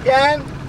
again.